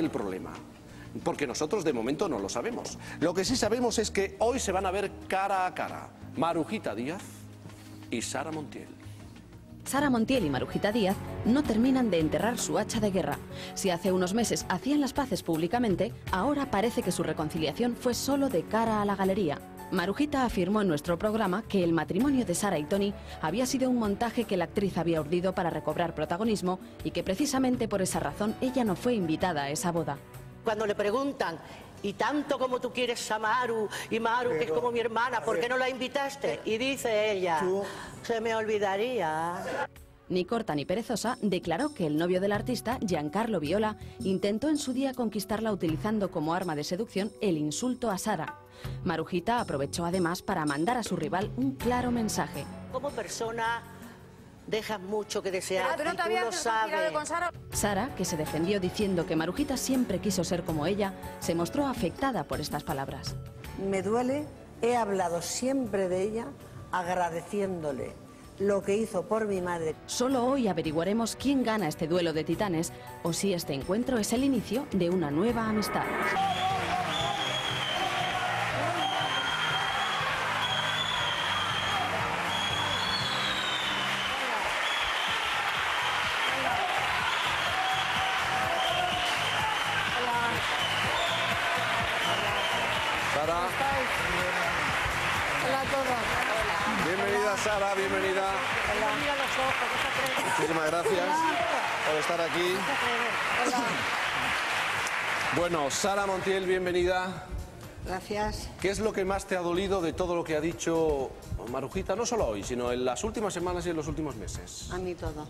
el problema. Porque nosotros de momento no lo sabemos. Lo que sí sabemos es que hoy se van a ver cara a cara Marujita Díaz y Sara Montiel. Sara Montiel y Marujita Díaz no terminan de enterrar su hacha de guerra. Si hace unos meses hacían las paces públicamente, ahora parece que su reconciliación fue solo de cara a la galería. Marujita afirmó en nuestro programa que el matrimonio de Sara y Tony había sido un montaje que la actriz había urdido para recobrar protagonismo y que precisamente por esa razón ella no fue invitada a esa boda. Cuando le preguntan, y tanto como tú quieres a Maru, y Maru, que es como mi hermana, ¿por qué no la invitaste? Y dice ella, se me olvidaría. Ni corta ni perezosa, declaró que el novio del artista, Giancarlo Viola, intentó en su día conquistarla utilizando como arma de seducción el insulto a Sara. Marujita aprovechó además para mandar a su rival un claro mensaje. Como persona dejas mucho que desear Pero y tú lo sabes. con Sara. Sara, que se defendió diciendo que Marujita siempre quiso ser como ella, se mostró afectada por estas palabras. Me duele, he hablado siempre de ella agradeciéndole lo que hizo por mi madre. Solo hoy averiguaremos quién gana este duelo de titanes o si este encuentro es el inicio de una nueva amistad. Sara, Hola a todos. bienvenida Sara, bienvenida. Muchísimas gracias por estar aquí. Bueno, Sara Montiel, bienvenida. Gracias. ¿Qué es lo que más te ha dolido de todo lo que ha dicho Marujita, no solo hoy, sino en las últimas semanas y en los últimos meses? A mí todo,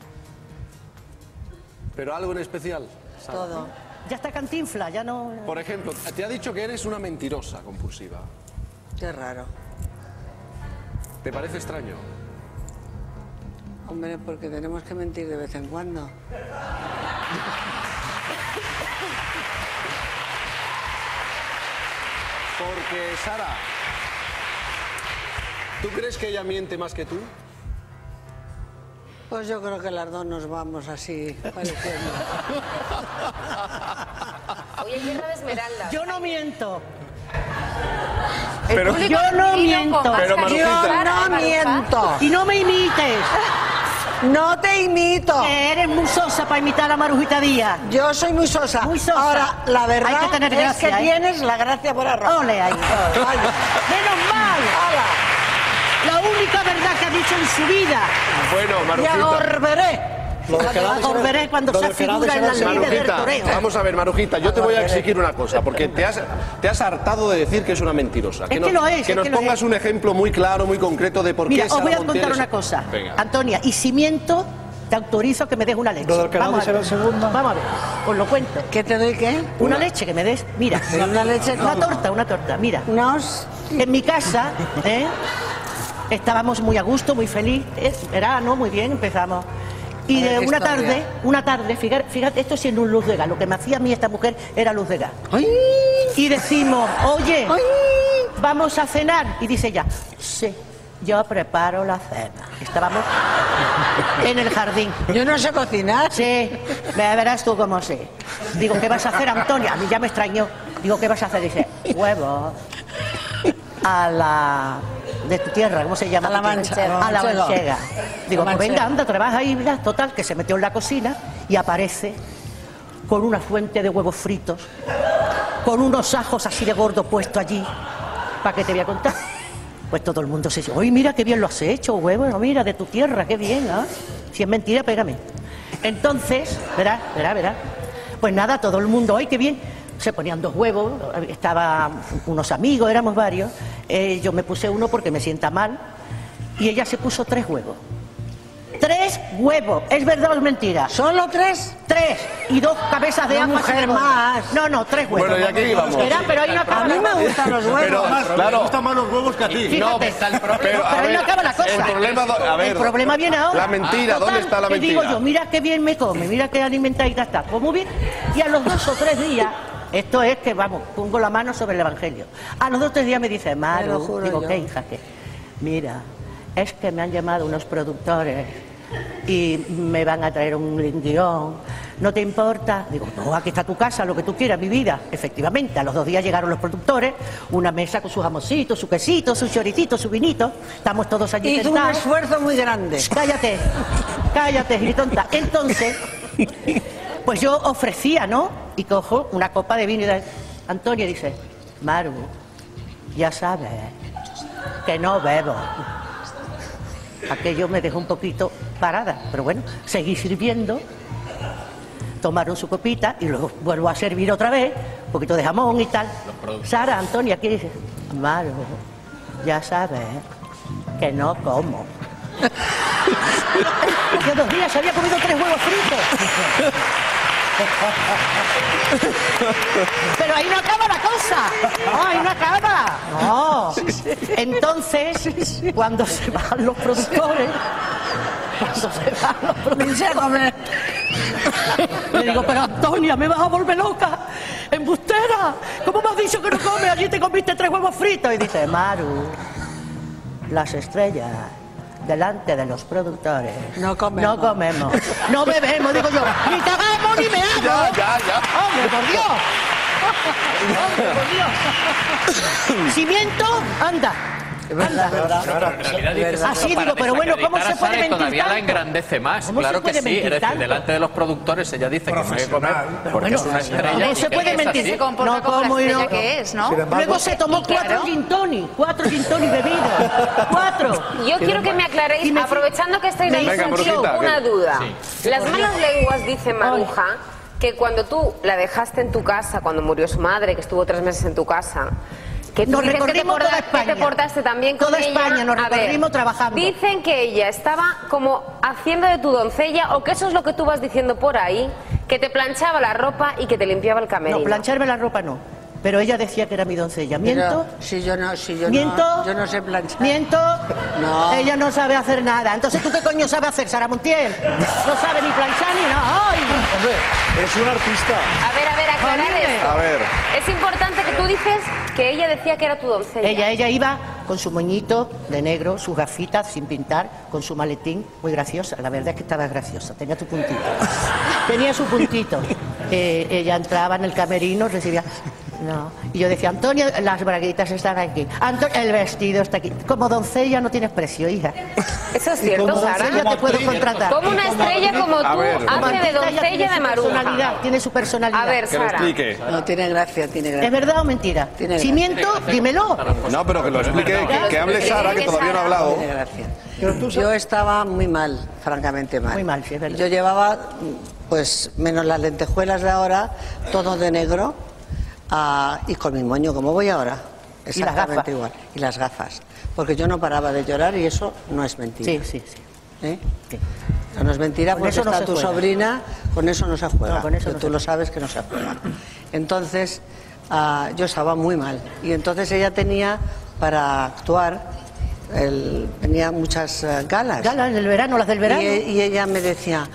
Pero algo en especial. Sara? todo. Ya está cantinfla, ya no... Por ejemplo, te ha dicho que eres una mentirosa compulsiva. Qué raro. ¿Te parece extraño? Hombre, porque tenemos que mentir de vez en cuando. Porque, Sara, ¿tú crees que ella miente más que tú? Pues yo creo que las dos nos vamos así pareciendo. Hoy es Guerra de Esmeralda. Yo no miento. Pero- Yo no miento. Pero. Marujita. Yo no miento. Y no me imites. No te imito. que eres muy sosa para imitar a Marujita Díaz. Yo soy muy sosa. Muy sosa. Ahora, la verdad Hay que tener es gracia, que ¿eh? tienes la gracia por arroz. Ole ahí. Menos mal. La única verdad que ha dicho en su vida. Bueno, Y Marujita. Cuando se figura en la ley del toreo. vamos a ver, Marujita, yo te voy a exigir una cosa, porque te has, te has hartado de decir que es una mentirosa. Es que nos, lo es, es nos que lo pongas es. un ejemplo muy claro, muy concreto de por Mira, qué os voy a Montiel contar es- una cosa. Venga. Antonia, y si miento, te autorizo que me des una leche. Lo del canal Vamos a será ver. el segundo. Vamos a ver, os lo cuento. ¿Qué te doy qué? Una leche que me des, mira. Una leche Una torta, una torta, mira. Unos... En mi casa, ¿eh? estábamos muy a gusto, muy feliz. Es verano, muy bien, empezamos. Y de ¿qué una tarde, una tarde, fíjate, fíjate, esto siendo un luz de gas, lo que me hacía a mí esta mujer era luz de gas. Y decimos, oye, vamos a cenar. Y dice ella, sí, yo preparo la cena. Estábamos en el jardín. Yo no sé cocinar. Sí, ve- verás tú cómo sé. Digo, ¿qué vas a hacer, Antonia? A mí ya me extrañó. Digo, ¿qué vas a hacer? Dice, huevos a la... de tu tierra, ¿cómo se llama? A la manchega. A la manchega. Digo, pues venga, anda, trabaja ahí, mira, total, que se metió en la cocina y aparece con una fuente de huevos fritos, con unos ajos así de gordo puesto allí. ¿Para qué te voy a contar? Pues todo el mundo se dice, oye, mira qué bien lo has hecho, huevo, no, mira, de tu tierra, qué bien, ¿ah? Si es mentira, pégame. Entonces, verás, verás, verás. Pues nada, todo el mundo, ¡ay, qué bien! Se ponían dos huevos, estaban unos amigos, éramos varios. Eh, yo me puse uno porque me sienta mal. Y ella se puso tres huevos. ¡Tres huevos! ¿Es verdad o es mentira? ¿Solo tres? Tres y dos cabezas de Una agua. mujer más. No, no, tres huevos. Bueno, ¿y aquí íbamos? Espera, pero ahí no acaba A mí me gustan los huevos. Pero, Más, claro. me gustan más los huevos que a ti. Fíjate. No, pero, Pero a ahí ver, no acaba la cosa. El problema, a ver, El problema viene ahora. La mentira, ¿dónde Total, está la que mentira? digo yo, mira qué bien me come, mira qué alimentadita está. Pues muy bien. Y a los dos o tres días, esto es que, vamos, pongo la mano sobre el Evangelio. A los dos tres días me dice, Maru, digo, yo. ¿qué hija? ¿Qué? Mira, es que me han llamado unos productores y me van a traer un guion ¿no te importa? Digo, no, aquí está tu casa, lo que tú quieras, mi vida. Efectivamente, a los dos días llegaron los productores, una mesa con sus jamoncitos, su quesito, su choricito, su vinito. Estamos todos allí Hizo un esfuerzo muy grande. Cállate, cállate, gilitonta. Entonces, pues yo ofrecía, ¿no? Y cojo una copa de vino y de... Antonia dice, Maru, ya sabes que no bebo. Aquello me dejó un poquito parada, pero bueno, seguí sirviendo. Tomaron su copita y luego vuelvo a servir otra vez, un poquito de jamón y tal. Sara, Antonia, ¿qué dice? Maru, ya sabes que no como. Hace dos días había comido tres huevos fritos. Pero ahí no acaba la cosa. No, ahí no acaba. No. Entonces, cuando se van los productores, cuando se van los productores, le digo, pero Antonia, me vas a volver loca. Embustera. ¿Cómo me has dicho que no comes? Allí te comiste tres huevos fritos. Y dice, Maru, las estrellas delante de los productores. No comemos. No comemos. No bebemos, digo yo. Ni cagamos ni meamos. Ya, ya, ya. ¡Hombre, por Dios! ¡Hombre, por Dios! Si miento, anda. Anda. En realidad dices eso Así para digo, pero bueno, ¿cómo se puede mentir todavía la engrandece más. ¿Cómo se Claro que sí. Es decir, delante de los productores ella dice que no hay que comer porque Bueno, es una estrella. no se puede mentir. Se comporta No como la que es, ¿no? Luego se tomó cuatro claro. gin cuatro gin bebidos. Cuatro. Yo quiero que me aclaréis, aprovechando que estáis ahí, una duda. Las malas lenguas dice Maruja que cuando tú la dejaste en tu casa, cuando murió su madre, que estuvo tres meses en tu casa, que tú Nos dices que te, recorrimos toda que te portaste también con Toda ella. España nos A ver, recorrimos trabajando. Dicen que ella estaba como haciendo de tu doncella, o que eso es lo que tú vas diciendo por ahí, que te planchaba la ropa y que te limpiaba el camerino. No, plancharme la ropa no. Pero ella decía que era mi doncella. ¿Miento? Pero si yo no, si yo ¿Miento? no, yo no sé planchar. ¿Miento? No. Ella no sabe hacer nada. Entonces, ¿tú qué coño sabes hacer, Sara Montiel? No sabe ni planchar ni nada. ¡Ay! Hombre, es un artista. A ver, a ver, aclarar esto. A ver. Es importante que tú dices que ella decía que era tu doncella. Ella, ella iba con su moñito de negro, sus gafitas sin pintar, con su maletín, muy graciosa. La verdad es que estaba graciosa, tenía tu puntito. Tenía su puntito. Eh, ella entraba en el camerino, recibía... No. Y yo decía, Antonio, las braguitas están aquí. Antonio, el vestido está aquí. Como doncella no tienes precio, hija. Eso es cierto, Como Sara. te puedo contratar. Como una estrella como tú hace de doncella tiene de su Maruja. personalidad, Tiene su personalidad. A ver, Que lo Sara. explique. No, tiene gracia, tiene ¿Es gracia. verdad o mentira? Tiene Si miento, dímelo. No, pero que lo explique, que, que hable Sara, que todavía no ha hablado. Tiene gracia. Yo estaba muy mal, francamente mal. Muy mal, sí, es verdad. Yo llevaba, pues, menos las lentejuelas de ahora, todo de negro, ah, y con mi moño, como voy ahora. Exactamente igual. Y las gafas. Porque yo no paraba de llorar y eso no es mentira. Sí, sí, sí. ¿Eh? sí. No es mentira Con porque eso no está tu juega. sobrina, con eso no se juega. No, con eso que no tú se lo sabes que no se juega. Entonces, ah, yo estaba muy mal. Y entonces ella tenía para actuar, el- tenía muchas eh, galas. Galas del verano, las del verano. Y, e- y ella me decía,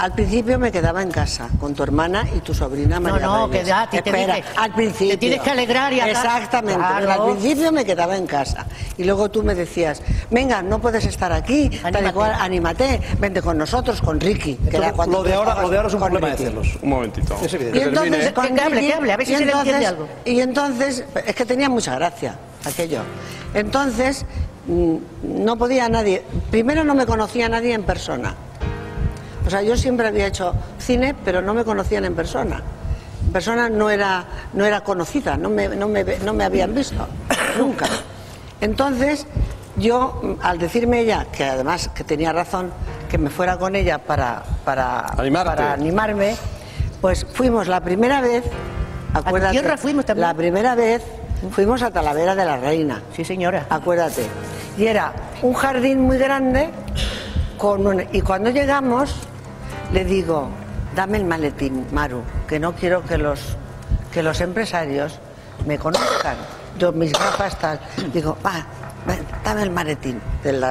al principio me quedaba en casa con tu hermana y tu sobrina No, María no, Reyes. que ya, a ti te Espera, dije, al principio. te tienes que alegrar y acá- Exactamente, Claro. pero al principio me quedaba en casa. Y luego tú me decías, venga, no puedes estar aquí, tal y cual, anímate, vente con nosotros, con Ricky. Que era cuando lo, de ahora, lo de ahora es un problema de Ricky. celos. Un momentito. Es evidente. Y entonces, con Que hable, que hable, a ver si y se le entiende entonces- algo. Y entonces, es que tenía mucha gracia aquello. Entonces, mm, no podía nadie, primero no me conocía nadie en persona. O sea, yo siempre había hecho cine, pero no me conocían en persona. En persona no era, no era conocida, no me, no, me, no me habían visto, nunca. Entonces, yo, al decirme ella, que además que tenía razón, que me fuera con ella para, para, animarme, pues fuimos la primera vez, acuérdate, tierra fuimos también? la primera vez fuimos a Talavera de la Reina. Sí, señora. Acuérdate. Y era un jardín muy grande con un- y cuando llegamos le digo, dame el maletín, Maru, que no quiero que los que los empresarios me conozcan. Yo mis gafas tal, digo, va, ven, dame el maletín, del,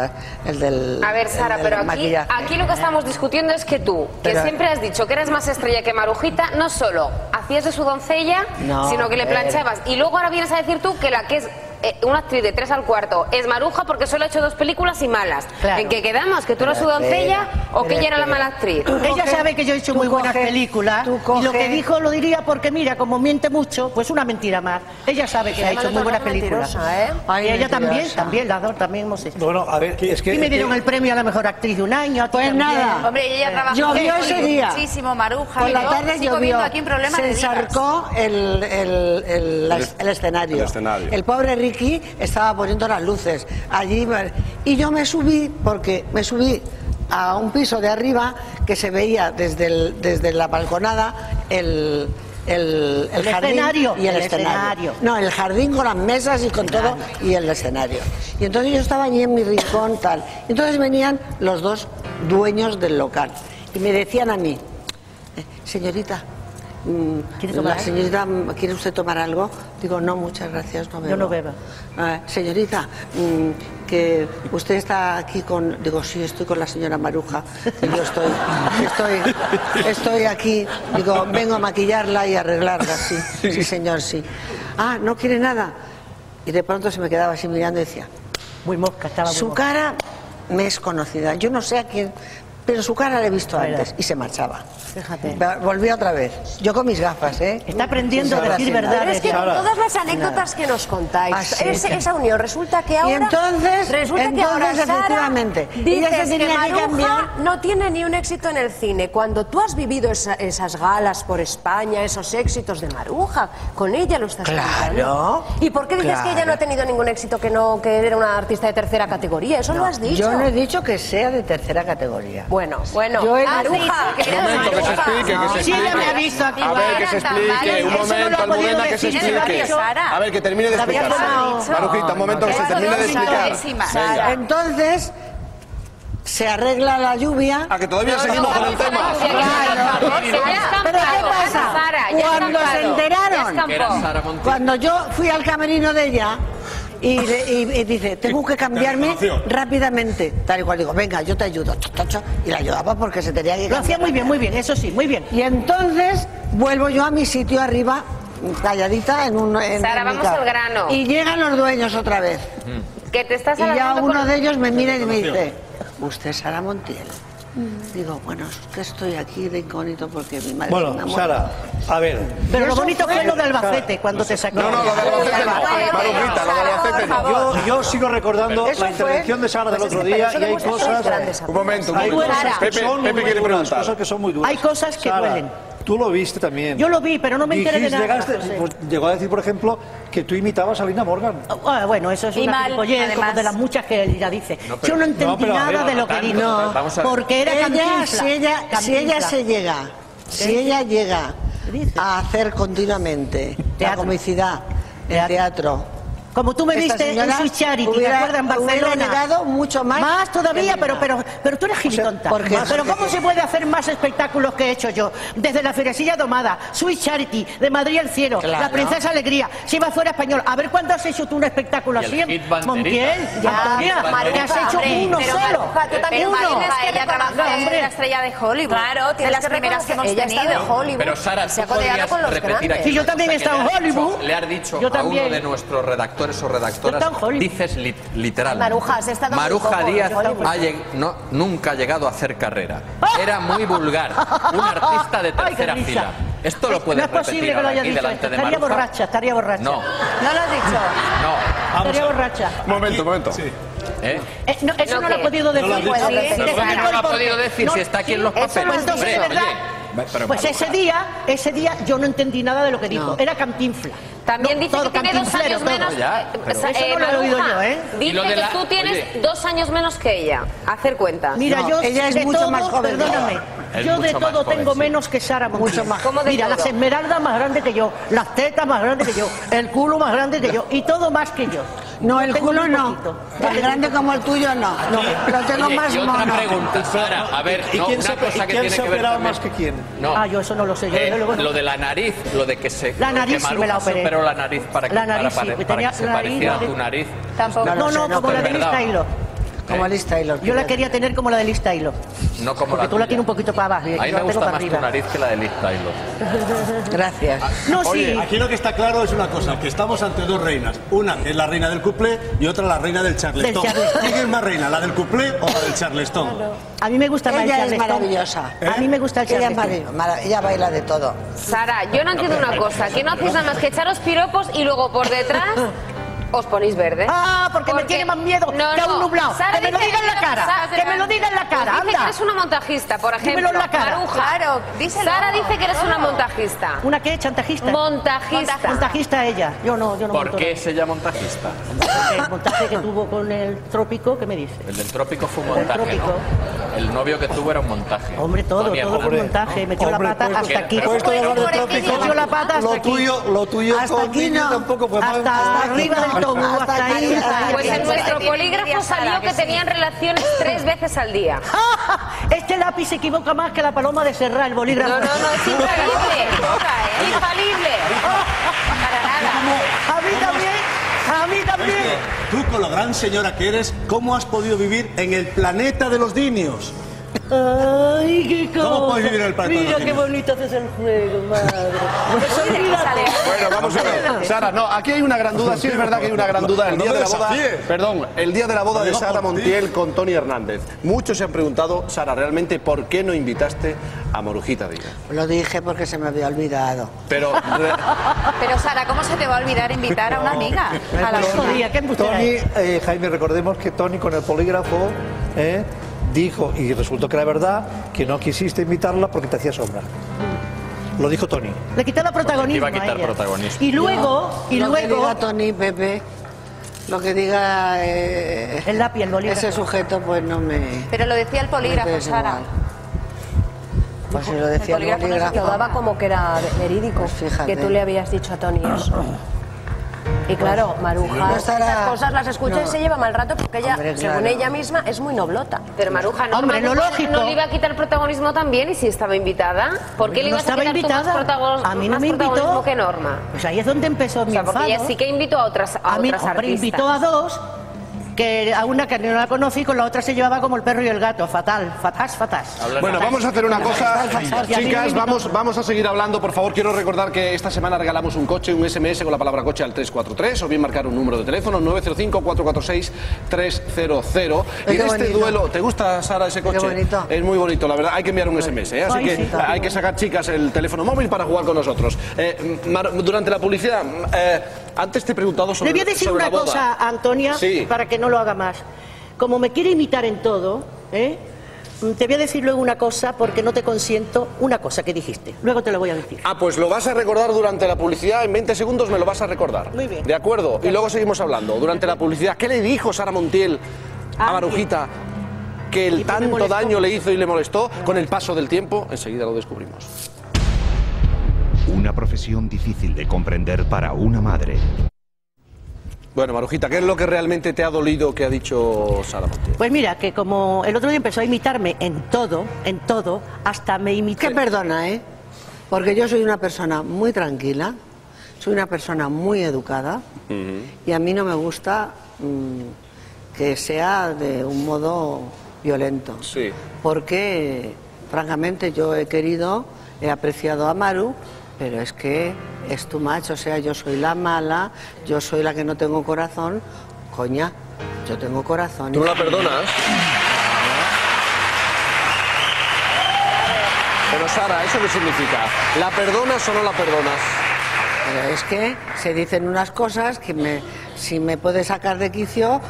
el del A ver, Sara, pero aquí, maquillaje". aquí lo que estamos discutiendo es que tú, que Pero- siempre has dicho que eras más estrella que Marujita, no solo hacías de su doncella, No, sino que le planchabas. Y luego ahora vienes a decir tú que la que es eh, una actriz de tres al cuarto es Maruja porque solo ha hecho dos películas y malas. Claro. ¿En qué quedamos? ¿Que tú eras su doncella o que ella era la mala actriz? Ella sabe que yo he hecho muy buenas coge- películas y lo que dijo lo diría porque mira, como miente mucho, pues una mentira más. Ella sabe que ha hecho muy buenas películas. ¿eh? Ay, y ella mentirosa. también, también, las dos también hemos hecho. Bueno, a ver, es que... y me dieron el premio a la mejor actriz de un año. a ti Pues nada. Hombre, ella trabajó Llovió ese día. muchísimo, Maruja. Por la tarde sigo llovió. viendo aquí un problema Se ensarcó El- el escenario. el escenario. El pobre Ricky estaba poniendo las luces allí. Y yo me subí, porque me subí a un piso de arriba que se veía desde, el- desde la balconada el, el, El jardín escenario, y el, el escenario. escenario. No, el jardín con las mesas y con todo y el escenario. Y entonces yo estaba allí en mi rincón tal. Entonces venían los dos dueños del local y me decían a mí, eh, señorita, ¿Quiere tomar la algo? señorita, mm, ¿quiere usted tomar algo? Digo, no, muchas gracias, no bebo. Yo no bebo. "Ah, señorita, mm, que usted está aquí con... Digo, sí, estoy con la señora Maruja. Y yo estoy, estoy, estoy aquí. Digo, vengo a maquillarla y arreglarla, sí. Sí, señor, sí. Ah, ¿no quiere nada? Y de pronto se me quedaba así mirando y decía, Muy mosca, estaba muy su mosca. cara me es conocida. Yo no sé a quién, pero su cara la he visto Verdad. antes y se marchaba. Fíjate. Volví otra vez. Yo con mis gafas, ¿eh? Está aprendiendo a decir nada. verdades. Pero es que con todas las anécdotas que nos contáis, Ah, sí. esa unión resulta que ahora. entonces- resulta que ahora Sara, efectivamente, dices que Maruja cambiar. no tiene ni un éxito en el cine. Cuando tú has vivido esa- esas galas por España, esos éxitos de Maruja, con ella lo estás Claro, contando. ¿Y por qué dices que ella no ha tenido ningún éxito, que no que era una artista de tercera categoría? Eso lo has dicho. Yo no he dicho que sea de tercera categoría. Bueno, bueno. Yo he Has dicho- dicho que eres Un momento, que se explique, que se Sí, ella me ha explique. visto aquí. A ver, que se explique. Un no momento, Almudena, que se explique. Sara. A ver, que termine de La había explicar. sonado. Marujita, un momento, que se termine de no, explicar. Entonces, se arregla la lluvia. Ah, que todavía seguimos con el tema. Pero ¿qué pasa? Cuando se enteraron, cuando yo fui al camerino de ella y, le- y- y dice, tengo que cambiarme rápidamente, tal y cual digo, venga, yo te ayudo, cho, cho, cho, y la ayudaba porque se tenía que Lo hacía muy bien, muy bien, eso sí, muy bien. Y entonces vuelvo yo a mi sitio arriba, calladita en un... en- Sara, vamos al grano. Y llegan los dueños otra vez. Que te estás Y ya uno con- de ellos me mira y me dice, ¿usted es Sara Montiel? Digo, bueno, es que estoy aquí de incógnito porque mi madre... Bueno, me ha muerto". Sara, a ver. Pero lo bonito fue- lo de Albacete, cuando te sacó. No, no, lo de Albacete no. Marujita, lo de Albacete no. Yo, yo sigo recordando la intervención de Sara del otro día y hay cosas. grandes Un momento, un Hay momento. cosas que Pepe, son muy, Pepe quiere duras, preguntar. cosas que son muy duras. Hay cosas que duelen. Tú lo viste también. Yo lo vi, pero no me enteré de nada. llegaste- pues, llegó a decir, por ejemplo, que tú imitabas a Lina Morgan. Ah, bueno, eso es Y una mal, como de las muchas que ella dice. No, pero- Yo no entendí no, ver, nada de lo que dijo. no. Porque era ella, si ella, si ella se llega, si ella llega a hacer continuamente la comicidad, el Teatro. teatro, Como tú me viste en Charity, ¿te acuerdas? En Barcelona. llegado mucho más Más todavía, pero, pero, pero tú eres gilitonta. ¿por qué? Pero ¿Por ¿cómo se puede hacer más espectáculos que he hecho yo? Desde la Fierecilla Domada, Sweet Charity, de Madrid al Cielo, Claro. La Princesa Alegría, si va fuera español. A ver cuándo has hecho tú un espectáculo así. Montiel, ya, Antonia, que has hecho hombre, uno pero solo. Tú también uno. tienes que Ella trabajó en la estrella de Hollywood. Claro, de las primeras que hemos ella tenido. está de Hollywood. Pero Sara, se ha codeado con los repetir grandes. aquí Sí, yo también he estado en le has dicho- Hollywood. Le has dicho a uno de nuestros redactores o Yo he redactoras, dices li- literal. Maruja, has estado muy Maruja poco Díaz Hollywood. ha lleg- no, nunca ha llegado a hacer carrera. Era muy vulgar, un artista de tercera fila. Esto lo puedes No es posible repetir que lo haya dicho. delante de Estaría Maruja. borracha, estaría borracha. No, ¿No lo has dicho? no. Estaría borracha. Un momento, un momento. ¿eh? Eh, no, eso no, ¿No lo ha podido decir. lo ha dicho. Te Pero explico ¿Cómo no lo ha podido decir No, si está aquí en los eso papeles? entonces, Hombre, verdad. oye, Pues ese día, ese día yo no entendí nada de lo que dijo. No. Era cantinfla. También No, dice todo que tiene dos años todo. menos. Ya, eh, Eso no lo he oído yo, ¿eh? Dice lo de que tú tienes oye. dos años menos que ella. Hacer cuentas. Mira, No, yo ella es de mucho todo, más joven perdóname, Es yo de todo joven, tengo sí. menos que Sara. Mucho más. ¿Cómo de Mira, todo? las esmeraldas más grandes que yo, las tetas más grandes que yo, el culo más grande que yo y todo más que yo. No, el culo no. Tan grande como el tuyo no. No, lo tengo Oye, más y otra mono. pregunta, Sara. A ver, ¿Y no, quién se- cosa y que quién tiene se operaba también- más que quién? No. Ah, yo eso no lo sé. Yo, Eh, luego, no. lo de la nariz, lo de que se. La nariz sí me la operé. operó la nariz para que, La nariz para, sí, para- para tenía que se la nariz, pareciera a tu nariz. Tampoco. No No, como la pero de verdad. Taylor. Como Liz Taylor. Yo la quería tener como la de Liz Taylor. No como Porque la tú la tienes un poquito para abajo y A yo mí la me tengo gusta para más tu arriba. nariz que la de Liz Taylor. Gracias. No, Oye, sí. aquí lo que está claro es una cosa, que estamos ante dos reinas. Una que es la reina del cuplé y otra la reina del charleston. Del charleston. ¿Quién es más reina, la del cuplé o la del charleston? A mí me gusta más el Ella es charleston. maravillosa. A mí me gusta el Ella, es charleston. marav- mara- ella baila de todo. Sara, yo no entiendo una cosa, que no hacéis nada más que echaros piropos y luego por detrás os ponéis verde. Ah, porque, me tiene más miedo que a un nublado. que me lo diga en la cara. que me lo diga en la cara. Dice que eres una montajista, por ejemplo. Dímelo en la cara. Maruja. Claro, díselo. Sara dice que eres una montajista. ¿Una qué? ¿Chantajista? Montajista. Montajista ella. Yo no, yo no ¿Por monto qué se llama montajista? El montaje que tuvo con el trópico, ¿qué me dice? El del trópico fue un El montaje, trópico. ¿no? El novio que tuvo era un montaje. Hombre, todo, todo fue un montaje. Metió Hombre, la pata pues, hasta aquí. pero- Puesto de hablar de Bueno, trópico, Metió la pata hasta lo aquí. tuyo, lo tuyo Hasta aquí no. tampoco fue más. Hasta arriba del tobu, Hasta hasta ahí. aquí, hasta ahí. Pues en nuestro polígrafo salió que que sí. tenían relaciones tres veces al día. Este lápiz se equivoca más que la paloma de Serra, el bolígrafo. No, no, no, es infalible. Infalible. Para nada. A mí también, a mí también. Tú, con lo gran señora que eres, ¿cómo has podido vivir en el planeta de los dinios? Ay, qué cosa. ¿Cómo puedes vivir en el de Mira qué bonito haces el juego, madre. Pues. Bueno, vamos a ver. Sara, no, aquí hay una gran duda. Sí, es verdad que hay una gran duda. El día de la boda. Perdón, el día de la boda de Sara. Montiel con Tony Hernández. Muchos se han preguntado, Sara, realmente, ¿por qué no invitaste a Morujita Díaz? Lo dije porque se me había olvidado. Pero Pero Sara, ¿cómo se te va a olvidar invitar a una amiga? A la embustera Tony, es. eh, Jaime, recordemos que Tony con el polígrafo eh, dijo, y resultó que era verdad, que no quisiste invitarla porque te hacía sombra. Lo dijo Tony. Le quitó la protagonismo iba a quitar ella. protagonismo. Y luego, y lo que diga Tony, Pepe, lo que diga eh, el lápiz, el bolígrafo. ese sujeto, pues no me... Pero lo decía el polígrafo, Sara. Pues si lo decía el polígrafo no se bolígrafo... Lo daba como que era verídico, Pues fíjate. que tú le habías dicho a Tony eso. Y claro, Maruja, No estará- esas cosas las escucha y No. se lleva mal rato porque ella, Hombre, según claro. ella misma, es muy noblota. Pero Maruja, ¿no, Hombre, Maruja lógico. no le iba a quitar protagonismo también y si estaba invitada? ¿Por qué le no ibas a estaba quitar tú invitada. más, protagon- A mí no más me invitó. que Norma? Pues ahí es donde empezó O mi sea, porque enfado. ella sí que invitó a otras, a A mí, otras hombre, artistas. invitó a dos, que a una que no la conocí, con la otra se llevaba como el perro y el gato. Fatal, fatas, fatas. Habla Bueno, vamos a hacer una cosa. Chicas, vamos, vamos a seguir hablando. Por favor, quiero recordar que esta semana regalamos un coche, un SMS con la palabra coche al 343 o bien marcar un número de teléfono 905-446-300. Y en qué este duelo, ¿te gusta, Sara, ese coche? bonito. Es muy bonito, la verdad. Hay que enviar un SMS, ¿eh? Así que hay que sacar, chicas, el teléfono móvil para jugar con nosotros. Eh, durante la publicidad, eh, antes te he preguntado sobre, Le voy a decir una cosa a Antonia Sí. para que no lo haga más. Como me quiere imitar en todo, ¿eh? Mm, te voy a decir luego una cosa porque no te consiento una cosa que dijiste. Luego te lo voy a decir. Ah, pues lo vas a recordar durante la publicidad. En 20 segundos me lo vas a recordar. Muy bien. ¿De acuerdo? Y luego seguimos hablando. Durante la publicidad, ¿qué le dijo Sara Montiel a Ah, Marujita que ¿Y el tanto daño le hizo y le molestó? Con el paso del tiempo, enseguida lo descubrimos. Una profesión difícil de comprender para una madre. Bueno, Marujita, ¿qué es lo que realmente te ha dolido que ha dicho Sara Montiel? Pues mira, que como el otro día empezó a imitarme en todo, en todo, hasta me imitó. Que perdona, ¿eh? Porque yo soy una persona muy tranquila, soy una persona muy educada y a mí no me gusta mm, que sea de un modo violento. Sí. Porque, francamente, yo he querido, he apreciado a Maru, pero es que es tu macho, o sea, yo soy la mala, yo soy la que no tengo corazón. Coña, yo tengo corazón. ¿Tú no la perdonas? Pero Sara, ¿eso qué significa? ¿La perdonas o no la perdonas? Pero es que se dicen unas cosas que me, si me puede sacar de quicio,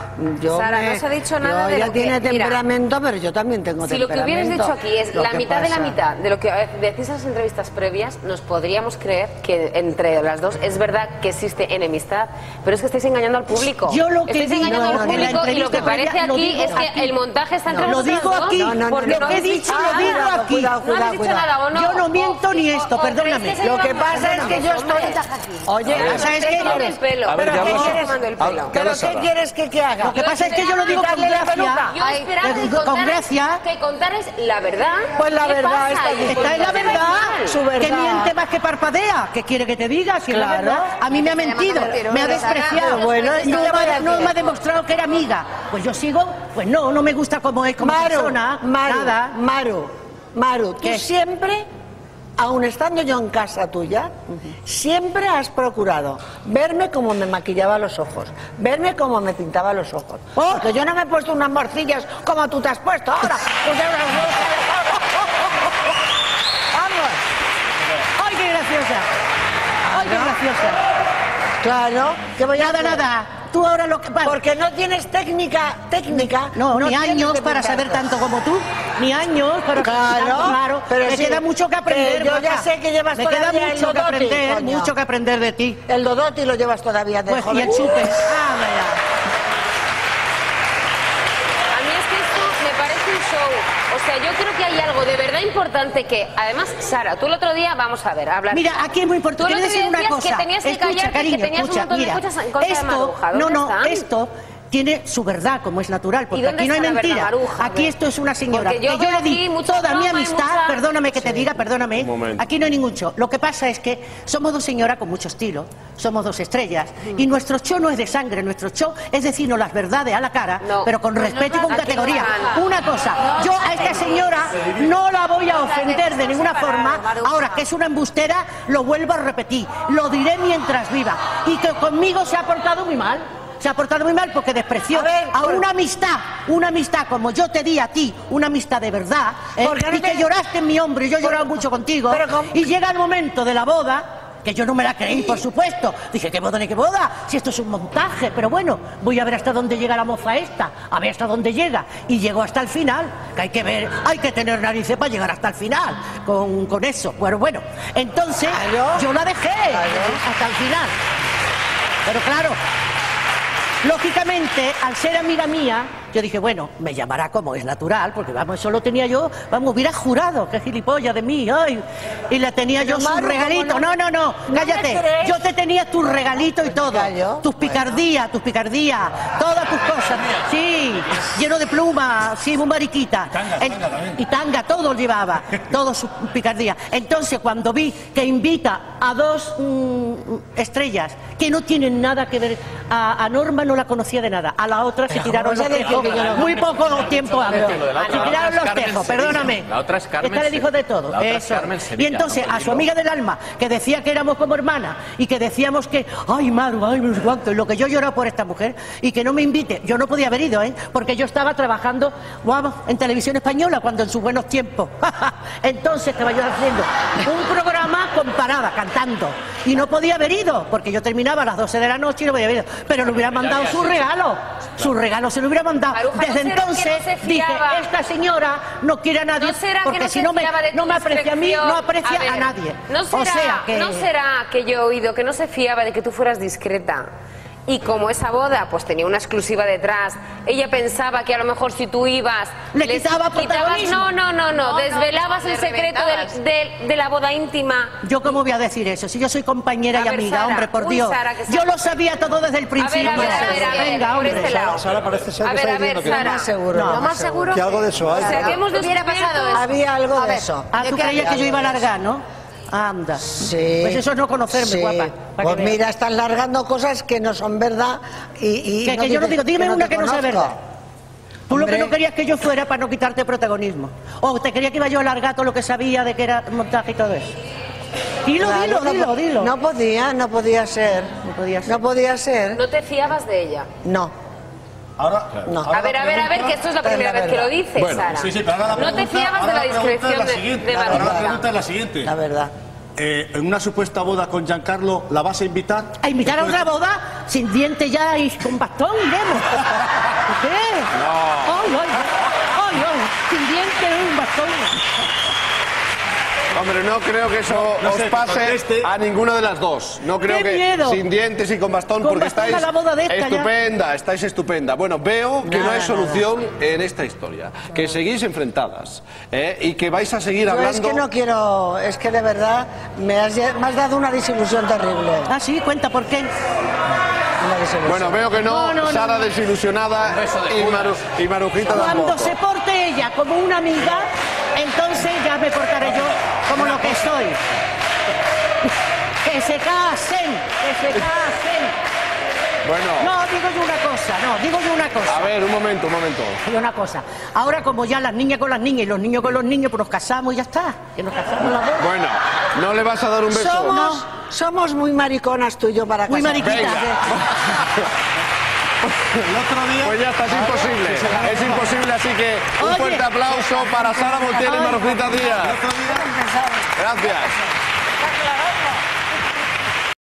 yo Sara, me- no se ha dicho nada de ella lo que- tiene mira, temperamento, pero yo también tengo Si lo que temperamento. hubieras dicho aquí es la que mitad de la pasa- mitad de lo que eh, decís en las entrevistas previas, nos podríamos creer que entre las dos es verdad que existe enemistad, pero es que estáis engañando al público. Yo lo que estáis digo- engañando no, al público y lo que parece aquí es que aquí. el montaje está entre No, lo digo dos, aquí. Porque Lo he habéis dicho, lo digo aquí. Yo no miento ni esto, perdóname. que Lo que pasa es que yo estoy... Oye. ¿sabes qué? Pero ¿qué quieres? Tomando el pelo. ¿Pero qué quieres que, que haga? Lo que pasa es que yo lo digo con gracia. Yo esperaba que con contaras, gracia. que contaras la verdad. Pues la ¿Qué verdad pasa está en la verdad. Su verdad. que miente más que parpadea. ¿Qué quiere que te diga? Si es la Claro. verdad. A mí me ha mentido, me ha despreciado. Pero bueno, no, ¿y qué me, ha- a no hacer? me ha demostrado que era amiga. Pues yo sigo, pues no, no me gusta como es como Maru, persona. Maru, nada. Maru, Maru, tú ¿Qué? siempre, aun estando yo en casa tuya, siempre has procurado verme como me maquillaba los ojos, verme como me pintaba los ojos. Oh. Porque yo no me he puesto unas morcillas como tú te has puesto ahora. Pues Vamos, ¡Ay, qué graciosa! ¡Ay, qué graciosa! claro, que voy a Nada, nada. Tú ahora lo que... Porque no tienes técnica, técnica. No, ni tienes años que para saber tanto como tú, ni años para Claro, claro. pero me sí, queda mucho que aprender. que yo ya sé que llevas Me queda todavía el mucho que Dodoti, aprender, coño. mucho que aprender de ti. El Dodoti lo llevas todavía de Pues, y joven. el chupe. Ah. A mí es que esto me parece un show. O sea, yo creo que hay algo de verdad importante que, además, Sara, tú el otro día, vamos a ver, hablar. Mira, aquí es muy Tú importante. día decir una cosa. que tenías que escucha, callarte, cariño, que tenías escucha, un montón mira, de cosas en contra de esto, Maruja. ¿Dónde no, no, están? esto tiene su verdad, como es natural, porque aquí no hay mentira. Aquí esto es una señora. Yo que veo le di toda mi amistad, mucha- perdóname que te diga, perdóname. Aquí no hay ningún show. Lo que pasa es que somos dos señoras con mucho estilo, somos dos estrellas, y nuestro show no es de sangre, nuestro show es decirnos las verdades a la cara, No. pero con respeto y con categoría. no Una cosa, yo a esta señora no la voy a ofender de ninguna forma. Ahora, que es una embustera, lo vuelvo a repetir. Lo diré mientras viva. Y que conmigo se ha portado muy mal. Se ha portado muy mal porque despreció A ver, a por- una amistad, una amistad como yo te di a ti, una amistad de verdad, ¿eh? ¿Por qué no y que te- lloraste en mi hombro y yo he llorado mucho contigo. Pero Y llega el momento de la boda, que yo no me la creí, por supuesto. Dije, ¿qué boda ni qué boda? Si esto es un montaje. Pero bueno, voy a ver hasta dónde llega la moza esta, a ver hasta dónde llega. Y llegó hasta el final, que hay que ver, hay que tener narices para llegar hasta el final con, con eso. Bueno, bueno. Entonces, yo la dejé hasta el final. Pero claro, Lógicamente, al ser amiga mía, yo dije, bueno, me llamará como es natural, porque vamos, eso lo tenía yo, vamos, hubiera jurado, qué gilipollas de mí, ay, y le tenía yo su regalito, ¿cómo no, no? no, no, ¿No me cállate, yo te tenía tu regalito y todo, tus picardías, tus picardías, todas tus cosas, sí, lleno de plumas, sí, muy mariquita, y tanga, todo llevaba, todo su picardía. Entonces, cuando vi que invita a dos mm, estrellas que no tienen nada que ver, a, a Norma no la conocía de nada, a la otra se tiraron ¿cómo los muy poco tiempo antes. Se tiraron los tejos, perdóname. La otra es Carmen Esta le dijo de todo. Y entonces, a su amiga del alma, que decía que éramos como hermanas y que decíamos que, ay, Maru, ay, no cuánto, y lo que yo lloraba por esta mujer y que no me invite. Yo no podía haber ido, ¿eh? Porque yo estaba trabajando, vamos, en televisión española cuando en sus buenos tiempos. entonces estaba yo haciendo un programa con parada, cantando. Y no podía haber ido, porque yo terminaba a las 12 de la noche y no podía haber ido. Pero le hubiera mandado su regalo. Su regalo se lo hubiera mandado. Maruja, ¿no Desde que entonces no dije, esta señora no quiere a nadie, ¿No porque no si no me, no me aprecia a mí, no aprecia a, ver, nadie. ¿no será, o sea que... ¿No será que yo he oído que no se fiaba de que tú fueras discreta? Y como esa boda pues tenía una exclusiva detrás, ella pensaba que a lo mejor si tú ibas... Le les quitaba quitabas-. No, no, no, no, No, no, desvelabas el secreto reventabas. del- del- de la boda íntima. Yo cómo voy a decir eso, si yo soy compañera A y ver, amiga, Sara, hombre, por uy, Dios. Sara, yo Sara- lo sabía todo desde el A ver, principio. a ver, a ver, a ver, Venga, hombre. este lado. Sara parece ser A que ver, está a ver, diciendo que Sara. Más seguro. No, lo más seguro. que algo de eso hay. O sea, que hemos Hubiera descubierto... pasado eso. Había algo de eso. Ah, ¿de tú qué creías que yo iba a largar, ¿no? Anda. Sí. Pues eso es no conocerme, Sí. guapa. para Pues mira, estás largando cosas que no son verdad y... y Que, que yo no digo, dime no una que no sea verdad. Tú lo que no querías que yo fuera para no quitarte protagonismo. O te quería que iba yo a largar todo lo que sabía de que era montaje y todo eso. Dilo, Claro, dilo, no dilo, po- dilo. No podía, no podía ser. No podía ser. No podía ser. No te fiabas de ella. No. Ahora, No. ahora A ver, a ver, a ver, que esto es la primera vez que lo dices, Bueno, Sara. Sí, sí, pero ahora la no te fiabas de la discreción la de, siguiente. de Ahora la pregunta es la siguiente. La verdad. Eh, en una supuesta boda con Giancarlo, ¿la vas a invitar? A invitar a otra boda sin dientes ya y con bastón, iremos. ¿Por qué? No. Ay, ay, ay, ay, sin dientes y un bastón. Hombre, no creo que eso No os sé, pase conteste. a ninguna de las dos. No creo ¡Qué que miedo! sin dientes y con bastón, Con porque bastón estáis a la boda de esta ya. estupenda, estáis estupenda. Bueno, veo que no hay solución en esta historia, que seguís enfrentadas ¿eh? y que vais a seguir Yo hablando. es que no quiero, es que de verdad me has, lle- me has dado una desilusión terrible. Ah, sí, cuenta por qué. Una desilusión. Bueno, veo que no, No, no, Sara no. desilusionada y, Maru- y Marujita Cuando tampoco. se porte ella como una amiga, entonces ya me portaré yo como lo que soy. Que se casen, que se casen. Bueno, No, digo yo una cosa, no, digo yo una cosa. a ver, un momento, un momento. Digo una cosa. Ahora como ya las niñas con las niñas y los niños con los niños, pues nos casamos y ya está. Que nos casamos las dos. Bueno, ¿no le vas a dar un beso? Somos, somos muy mariconas tú y yo para Muy casarnos. mariquitas. Venga. El otro día. Pues ya está, es imposible. Es imposible, así que un Oye. fuerte aplauso para Sara Montiel y Díaz. Gracias.